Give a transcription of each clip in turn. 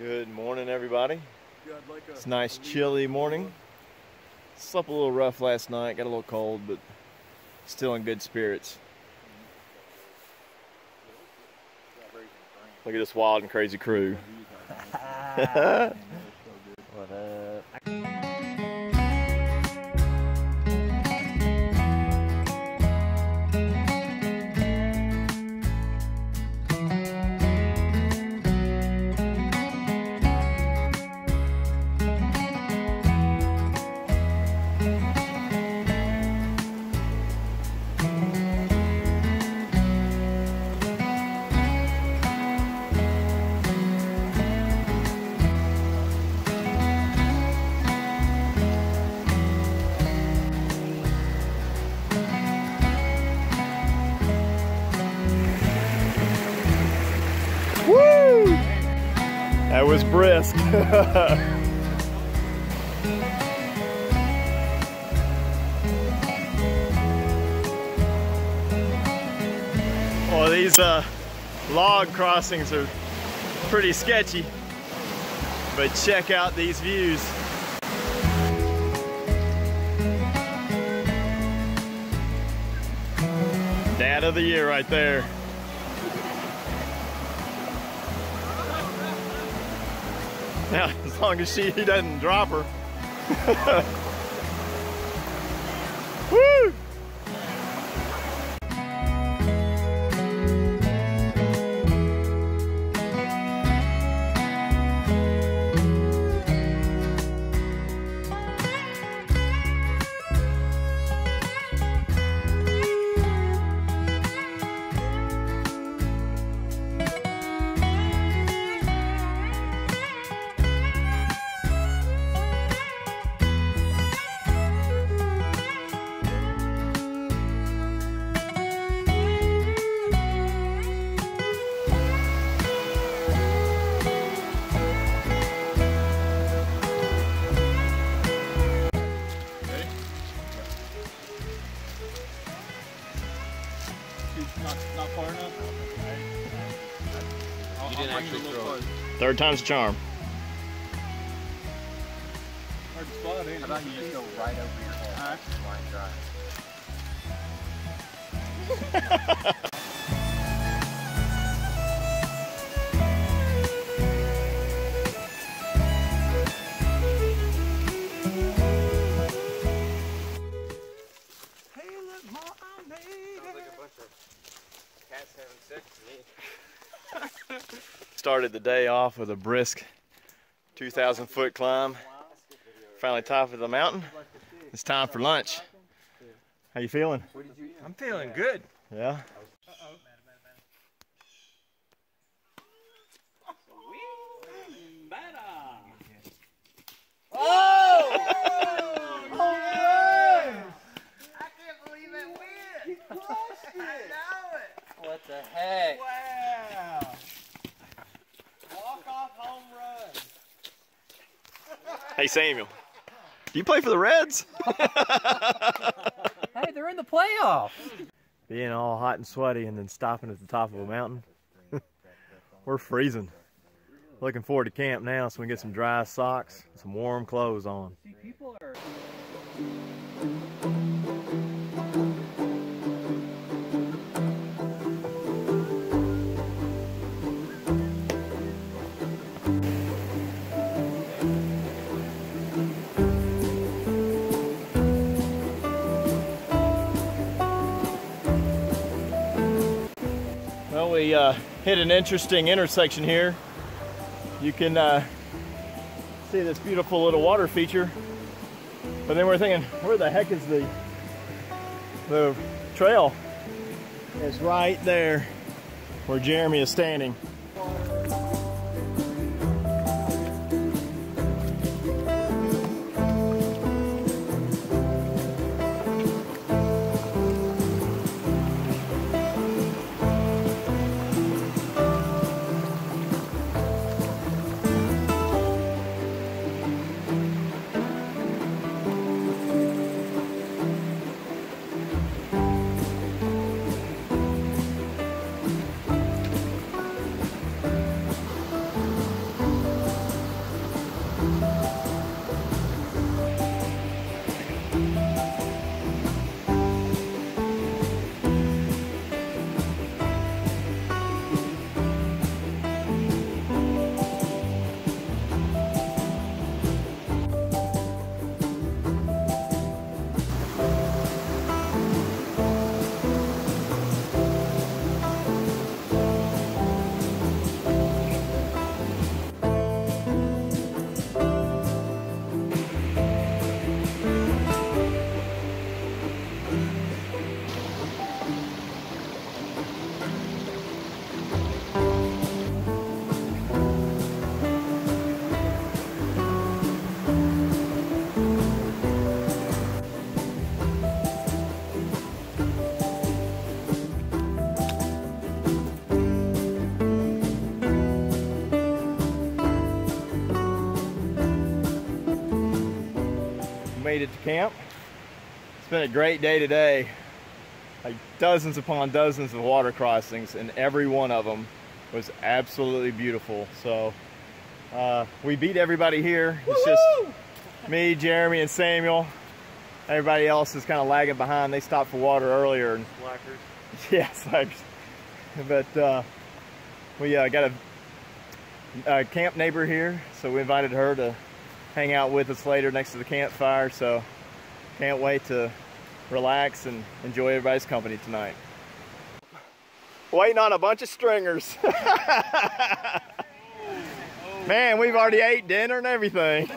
Good morning, everybody. It's a nice, chilly morning. Slept a little rough last night, got a little cold, but still in good spirits. Look at this wild and crazy crew. That was brisk. well, these uh, log crossings are pretty sketchy, but check out these views. Dad of the year right there. Now, as long as she he doesn't drop her. Woo! Far enough. I'll, You didn't actually throw it. Third time's a charm. Hard spot, ain't How about you just go right over your head? Alright. Line drive. Started the day off with a brisk 2,000 foot climb. Finally top of the mountain. It's time for lunch. How you feeling? I'm feeling good. Yeah? Hey Samuel, do you play for the Reds? Hey, they're in the playoffs. Being all hot and sweaty and then stopping at the top of a mountain. We're freezing. Looking forward to camp now so we can get some dry socks, and some warm clothes on. We uh, hit an interesting intersection here. You can uh, see this beautiful little water feature. But then we're thinking, where the heck is the the trail? It's right there where Jeremy is standing. Made it to camp. It's been a great day today. Like dozens upon dozens of water crossings, and every one of them was absolutely beautiful. So uh, we beat everybody here. It's just me, Jeremy, and Samuel. Everybody else is kind of lagging behind. They stopped for water earlier. And, Slackers. yeah, slackers. But uh, we uh, got a, a camp neighbor here, so we invited her to hang out with us later next to the campfire. So can't wait to relax and enjoy everybody's company tonight. Waiting on a bunch of stringers. Man, we've already ate dinner and everything.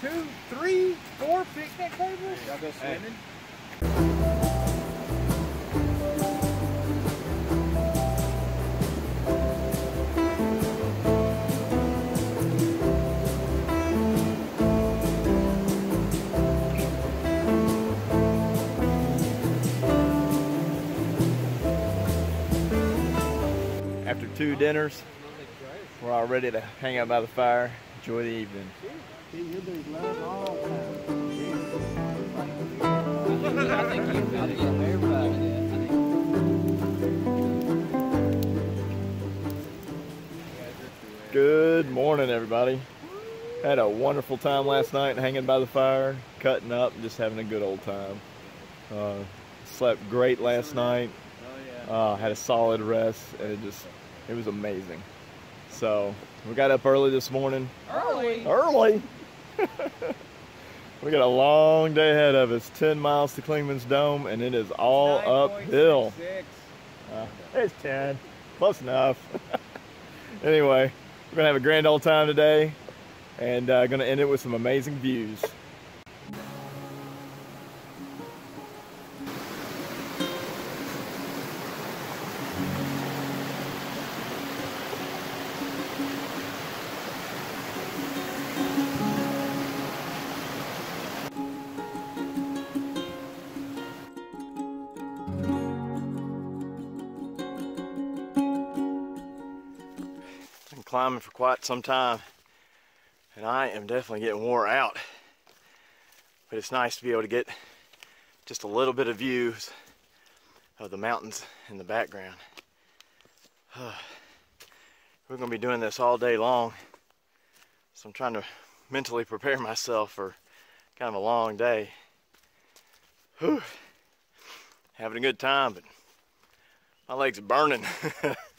Two, three, four picnic tables. Y'all go swimming? Two dinners, we're all ready to hang out by the fire, enjoy the evening. I think you got to get everybody there. I think Good morning, everybody. Had a wonderful time last night hanging by the fire, cutting up, and just having a good old time. Uh, slept great last night. Uh, had a solid rest, and it just it was amazing. So we got up early this morning. Early. Early. we got a long day ahead of us. Ten miles to Clingman's Dome, and it is all uphill. 9.66. Uh, it's 10. Close enough. anyway, we're going to have a grand old time today and uh, going to end it with some amazing views. Climbing for quite some time, and I am definitely getting wore out. But it's nice to be able to get just a little bit of views of the mountains in the background. We're to be doing this all day long, so I'm trying to mentally prepare myself for kind of a long day. Whew. Having a good time, but my legs are burning.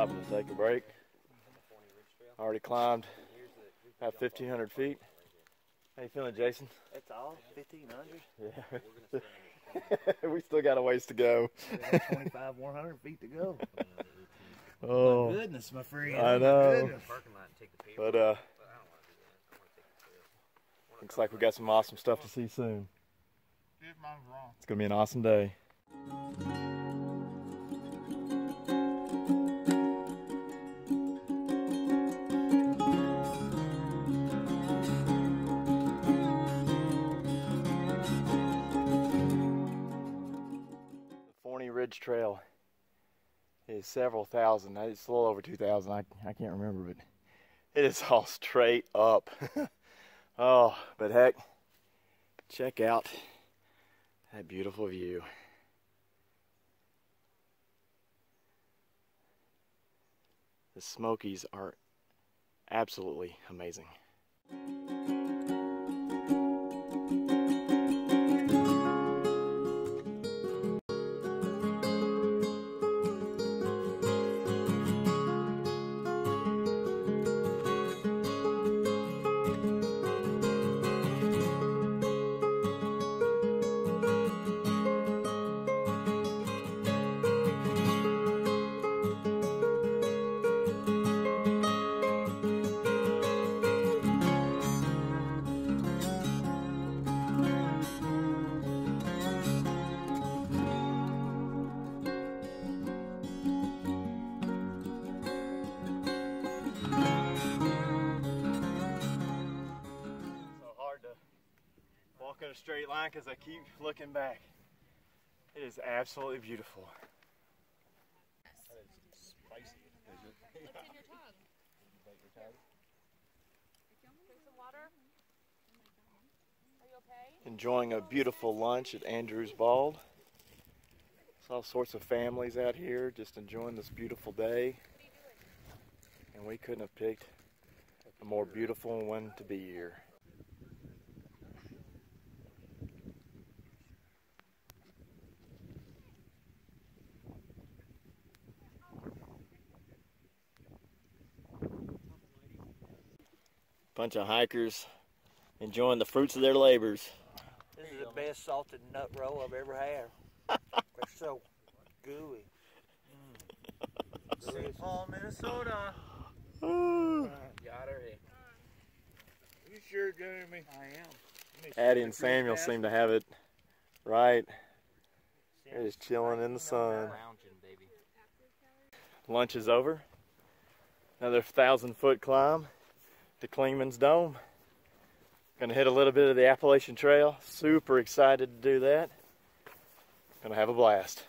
Stopping to take a break. Already climbed about 1,500 feet. How you feeling, Jason? That's all? 1500? Yeah. we still got a ways to go. 25, 100 feet to go. Oh, Goodness, my friend. I know. Goodness. but uh, looks like we got some awesome stuff to see soon. It's gonna be an awesome day. Ridge Trail is several thousand. It's a little over 2,000. I, I can't remember, but it is all straight up. oh, but heck, check out that beautiful view. The Smokies are absolutely amazing. Line because I keep looking back. It is absolutely beautiful. Enjoying a beautiful lunch at Andrews Bald. It's all sorts of families out here just enjoying this beautiful day. And we couldn't have picked a more beautiful one to be here. Bunch of hikers enjoying the fruits of their labors. This is the best salted nut roll I've ever had. They're so gooey. St. Paul, Minnesota. Got her. You sure, Jeremy? I am. Addie and Samuel seem to have it right. They're just chilling in the sun. Lunch is over. Another thousand foot climb to Clingman's Dome. Gonna hit a little bit of the Appalachian Trail. Super excited to do that. Gonna have a blast.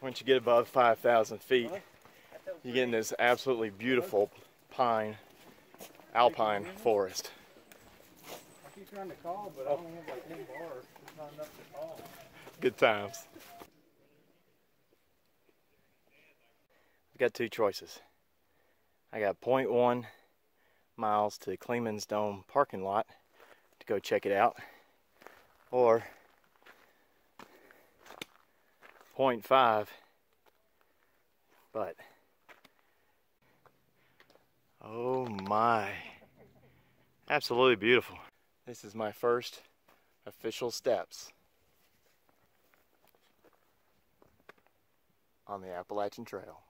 Once you get above 5,000 feet, you get in this absolutely beautiful pine, alpine forest. I keep trying to call, but I only have like 10 bars. It's not enough to call. Good times. I've got two choices. I got 0.1 miles to the Clingman's Dome parking lot to go check it out, or 0.5, but oh my, absolutely beautiful. This is my first official steps on the Appalachian Trail.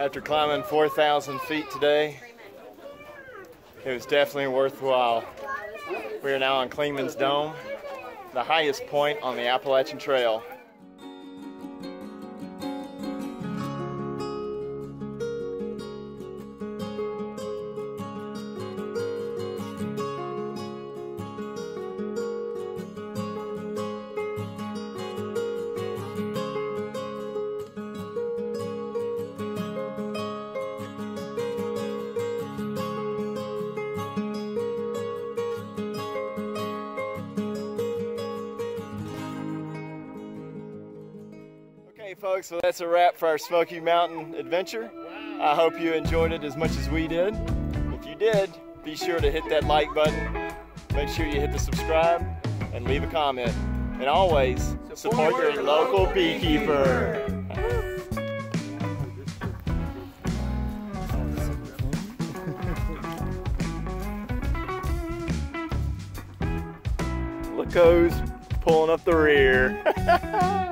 After climbing 4,000 feet today, it was definitely worthwhile. We are now on Clingman's Dome, the highest point on the Appalachian Trail. Folks, so that's a wrap for our Smoky Mountain adventure. I hope you enjoyed it as much as we did. If you did, be sure to hit that like button. Make sure you hit the subscribe and leave a comment. And always support your local beekeeper. Look who's pulling up the rear.